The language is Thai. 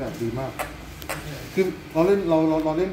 แบบดีมาก คือเราเล่นเราเราเราเล่น